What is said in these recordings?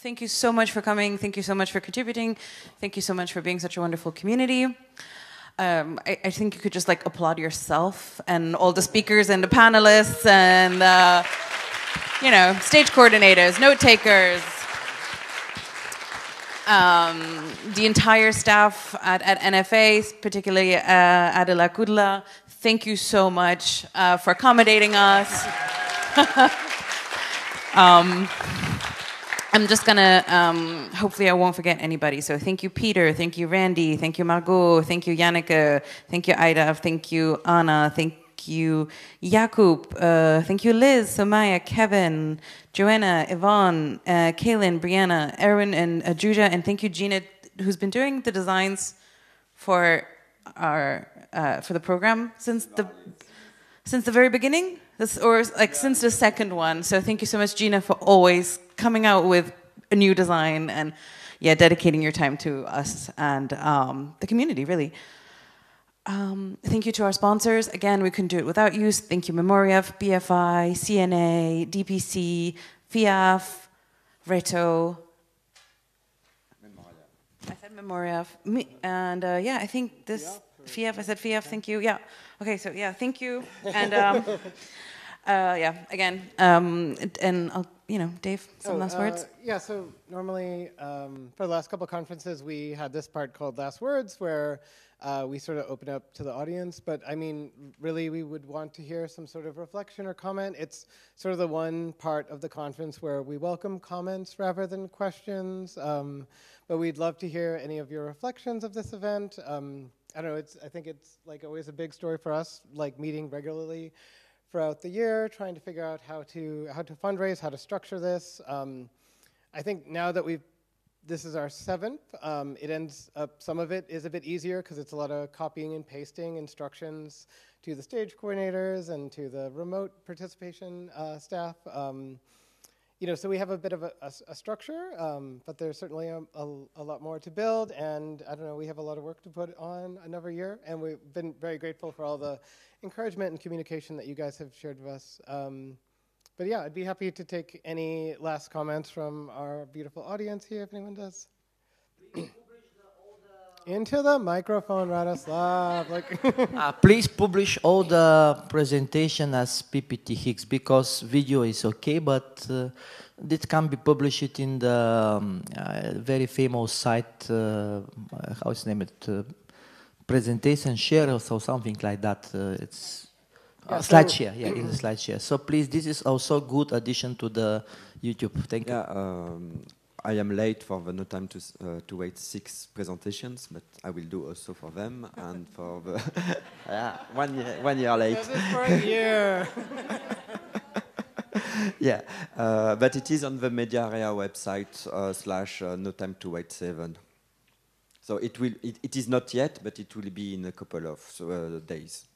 Thank you so much for coming. Thank you so much for contributing. Thank you so much for being such a wonderful community. Um, I, I, think you could just like applaud yourself and all the speakers and the panelists and uh, you know stage coordinators, note takers, um, the entire staff at, at NFA, particularly uh, Adela Kudla. Thank you so much uh, for accommodating us. um, I'm just gonna, um, hopefully I won't forget anybody. So thank you, Peter. Thank you, Randy. Thank you, Margot. Thank you, Janneke. Thank you, Ida. Thank you, Anna. Thank you, Jakub. Uh, thank you, Liz, Samaya, Kevin, Joanna, Yvonne, uh, Kaylin, Brianna, Erin, and uh. And thank you, Gina, who's been doing the designs for our uh, for the program since the since the very beginning, this, or like since the second one. So thank you so much, Gina, for always coming out with a new design and yeah, dedicating your time to us and um, the community, really. Um, thank you to our sponsors. Again, we couldn't do it without you. Thank you, Memoriav, BFI, CNA, DPC, FIAF, Reto. I said Memoriav. And uh, yeah, I think this, FIAF, I said FIAF, thank you. Yeah. Okay, so yeah, thank you. And um, uh, yeah, again, um, and I'll, you know, Dave, some oh, last uh, words. Yeah, so normally um, for the last couple conferences, we had this part called Last Words, where uh, we sort of open up to the audience. But I mean, really, we would want to hear some sort of reflection or comment. It's sort of the one part of the conference where we welcome comments rather than questions. Um, but we'd love to hear any of your reflections of this event. Um, I don't know, it's, I think it's like always a big story for us, like meeting regularly throughout the year, trying to figure out how to, how to fundraise, how to structure this. Um, I think now that we've, this is our seventh, um, it ends up, some of it is a bit easier because it's a lot of copying and pasting instructions to the stage coordinators and to the remote participation uh, staff. Um, you know, so we have a bit of a, a, a structure, um, but there's certainly a, a, lot more to build, and I don't know, we have a lot of work to put on another year, and we've been very grateful for all the encouragement and communication that you guys have shared with us. Um, but yeah, I'd be happy to take any last comments from our beautiful audience here, if anyone does. Into the microphone, Radoslav. Like uh, please publish all the presentation as PPT Higgs because video is okay, but uh, it can be published in the um, uh, very famous site, uh, how is named it, uh, presentation share or something like that. Uh, it's yeah, SlideShare, yeah, in the SlideShare. So please, this is also good addition to the YouTube. Thank yeah, you. Um, I am late for the no time to uh, to wait six presentations, but I will do also for them and for the yeah one year one year late. for a year. yeah, uh, but it is on the MediaArea website uh, slash uh, no time to wait seven. So it will it, it is not yet, but it will be in a couple of uh, days,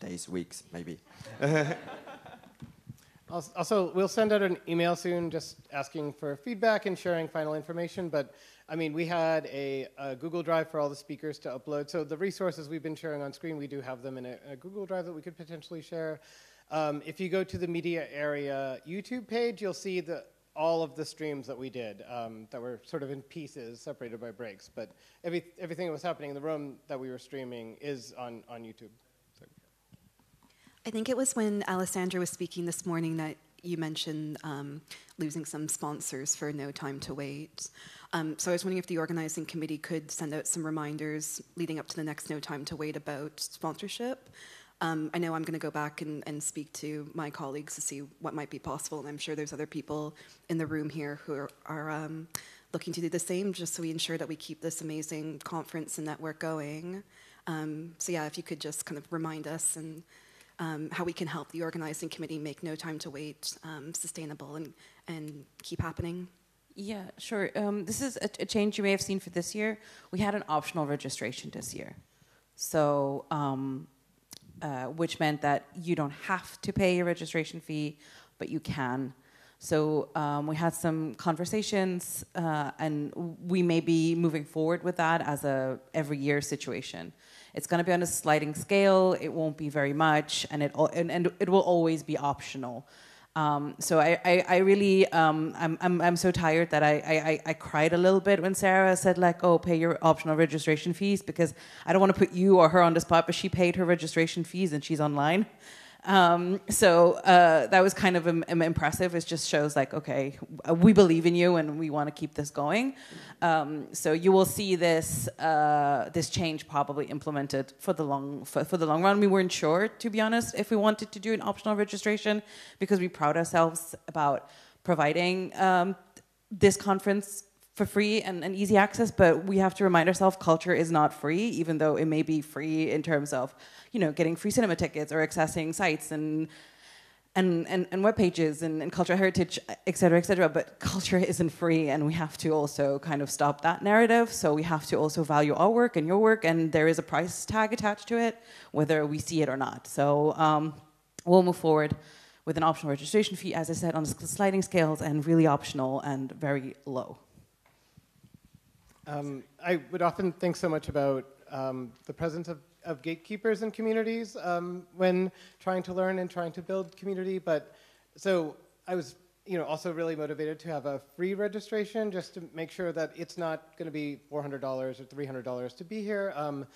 days, weeks, maybe. Also, we'll send out an email soon just asking for feedback and sharing final information. But I mean, we had a, a, Google Drive for all the speakers to upload. So the resources we've been sharing on screen, we do have them in a, a Google Drive that we could potentially share. Um, if you go to the MediaArea YouTube page, you'll see the, all of the streams that we did um, that were sort of in pieces separated by breaks. But every, everything that was happening in the room that we were streaming is on, on YouTube. I think it was when Alessandra was speaking this morning that you mentioned um, losing some sponsors for No Time to Wait. Um, so I was wondering if the organizing committee could send out some reminders leading up to the next No Time to Wait about sponsorship. Um, I know I'm going to go back and, and, speak to my colleagues to see what might be possible, and I'm sure there's other people in the room here who are, are um, looking to do the same, just so we ensure that we keep this amazing conference and network going. Um, so yeah, if you could just kind of remind us and um, how we can help the organizing committee make No Time to Wait um, sustainable and, and keep happening. Yeah, sure. Um, this is a, a, change you may have seen for this year. We had an optional registration this year. So, um, uh, which meant that you don't have to pay your registration fee, but you can. So um, we had some conversations, uh, and we may be moving forward with that as a every year situation. It's going to be on a sliding scale. It won't be very much, and it and, and it will always be optional. Um, so I, I, I really, um, I'm, I'm, I'm so tired that I, I, I cried a little bit when Sarah said like, oh, pay your optional registration fees because I don't want to put you or her on the spot, but she paid her registration fees and she's online. Um, so uh, that was kind of Im- Im- impressive. It just shows like, okay, we believe in you and we want to keep this going. Um, so you will see this uh, this change probably implemented for the long for, for, the long run. We weren't sure, to be honest, if we wanted to do an optional registration because we proud ourselves about providing um, this conference for free and, and, easy access, but we have to remind ourselves culture is not free, even though it may be free in terms of, you know, getting free cinema tickets or accessing sites and and, and, and web pages and, and cultural heritage, et cetera, et cetera. But culture isn't free, and we have to also kind of stop that narrative. So we have to also value our work and your work, and there is a price tag attached to it, whether we see it or not. So um, we'll move forward with an optional registration fee, as I said, on sliding scales and really optional and very low. Um, I would often think so much about um, the presence of, of, gatekeepers in communities um, when trying to learn and trying to build community. But so I was, you know, also really motivated to have a free registration just to make sure that it's not going to be $400 or $300 to be here. Um,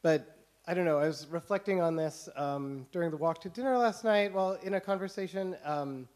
but I don't know. I was reflecting on this um, during the walk to dinner last night while in a conversation um,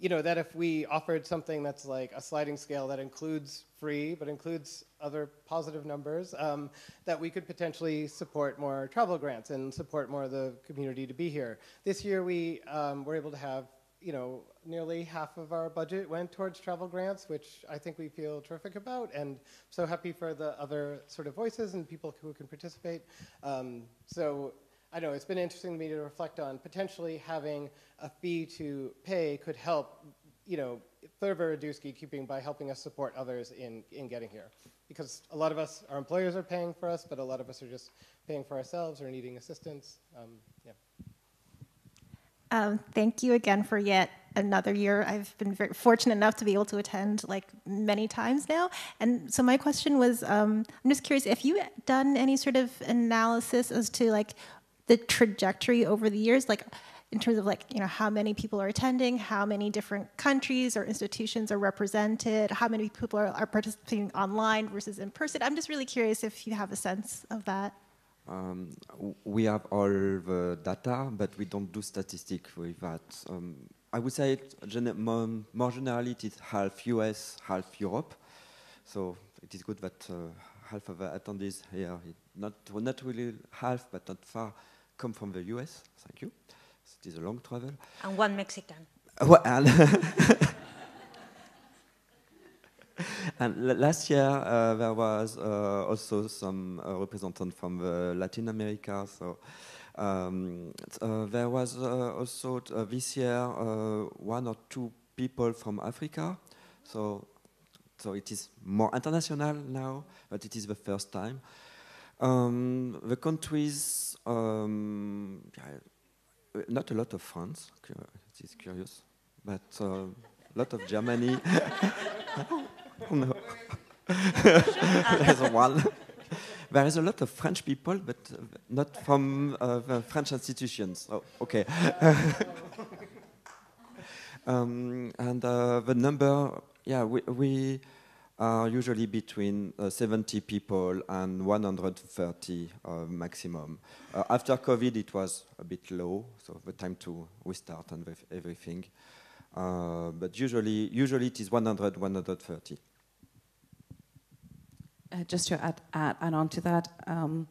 you know, that if we offered something that's like a sliding scale that includes free, but includes other positive numbers, um, that we could potentially support more travel grants and support more of the community to be here. This year we um, were able to have, you know, nearly half of our budget went towards travel grants, which I think we feel terrific about, and so happy for the other sort of voices and people who can participate. Um, so I know, it's been interesting to me to reflect on potentially having a fee to pay could help, you know, further reduce gatekeeping by helping us support others in, in getting here. Because a lot of us, our employers are paying for us, but a lot of us are just paying for ourselves or needing assistance. Um, yeah. Um, thank you again for yet another year. I've been very fortunate enough to be able to attend like many times now. And so my question was, um, I'm just curious if you done any sort of analysis as to like the trajectory over the years, like in terms of like you know how many people are attending, how many different countries or institutions are represented, how many people are, are participating online versus in person. I'm just really curious if you have a sense of that. Um, we have all the data, but we don't do statistics with that. Um, I would say it, more, more generally it is half US, half Europe. So it is good that uh, half of the attendees here, not, not really half, but not far, come from the US. Thank you. It is a long travel. And one Mexican. Well, and, and last year uh, there was uh, also some uh, representative from Latin America. So um, uh, there was uh, also uh, this year one or two people from Africa. So so it is more international now, but it is the first time. Um, the countries, um, not a lot of France, it is curious, but a uh, lot of Germany. no. There's one. There is a lot of French people, but not from uh, French institutions. Oh, okay. um, and uh, the number, yeah, we, we are usually between uh, 70 people and 130 uh, maximum. Uh, after COVID, it was a bit low, so the time to restart and everything. But usually, usually it is 100, 130. Uh, just to add, add, add on to that, um,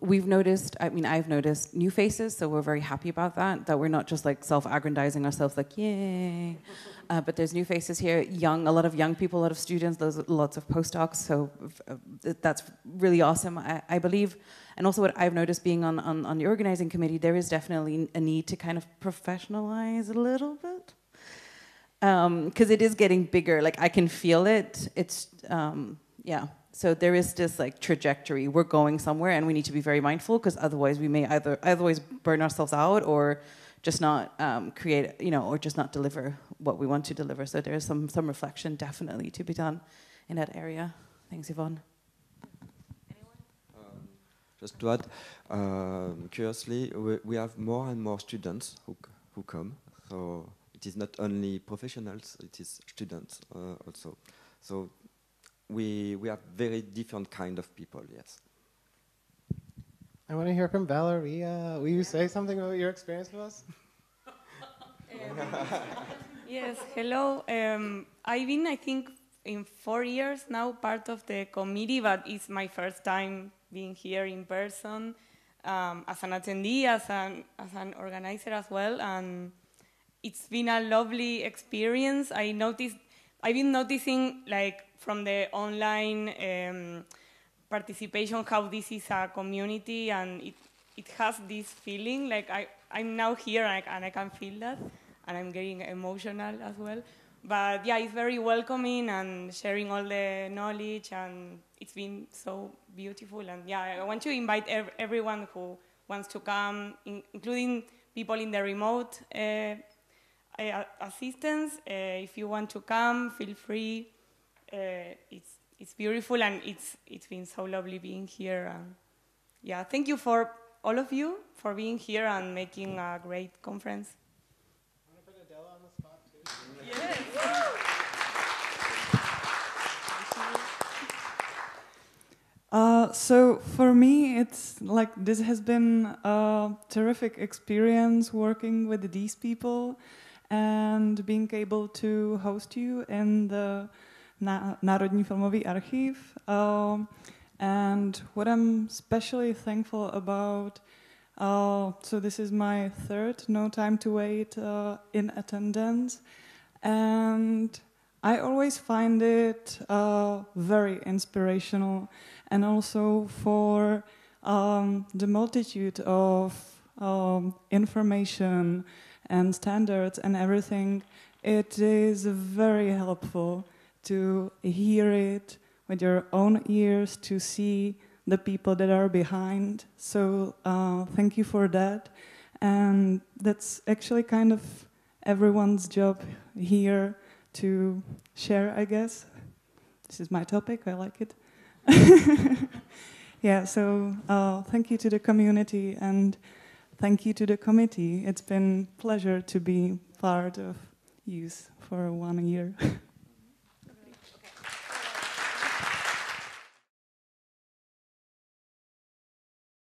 we've noticed i mean i've noticed new faces so we're very happy about that that we're not just like self-aggrandizing ourselves like yay. Uh, but there's new faces here young a lot of young people a lot of students those lots of postdocs so uh, that's really awesome I, I, believe. And also what i've noticed being on, on, on the organizing committee there is definitely a need to kind of professionalize a little bit. Because um, it is getting bigger like i can feel it it's um, yeah so there is this like trajectory. We're going somewhere, and we need to be very mindful because otherwise we may either otherwise burn ourselves out or just not um, create, you know, or just not deliver what we want to deliver. So there is some some reflection definitely to be done in that area. Thanks, Yvonne. Um, just to add, um, curiously, we, we, have more and more students who who come. So it is not only professionals; it is students uh, also. So we we are very different kind of people. Yes. I want to hear from Valeria. Will you say something about your experience with us? Yes, hello. Um, I've been, I think, in four years now part of the committee, but it's my first time being here in person um, as an attendee, as an, as an organizer as well. And it's been a lovely experience. I noticed, I've been noticing, like, from the online um, participation, how this is a community and it, it has this feeling. Like, I, I'm now here and I, and I can feel that and I'm getting emotional as well. But yeah, it's very welcoming and sharing all the knowledge, and it's been so beautiful. And yeah, I want to invite ev everyone who wants to come, in including people in the remote uh, assistance. Uh, if you want to come, feel free. Uh, it's it's beautiful, and it's it's been so lovely being here. And yeah, thank you for all of you for being here and making a great conference. Uh, so for me, it's like this has been a terrific experience working with these people and being able to host you in the Na- Národní filmový archiv. Um, and what I'm especially thankful about, uh, so this is my third No Time to Wait uh, in attendance. And I always find it uh, very inspirational, and also for um, the multitude of um, information and standards and everything. It is very helpful to hear it with your own ears, to see the people that are behind. So, uh, thank you for that. And that's actually kind of everyone's job here to share, I guess. This is my topic, I like it. yeah, so uh, thank you to the community and thank you to the committee. It's been pleasure to be part of use for one year.